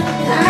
Come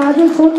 那就从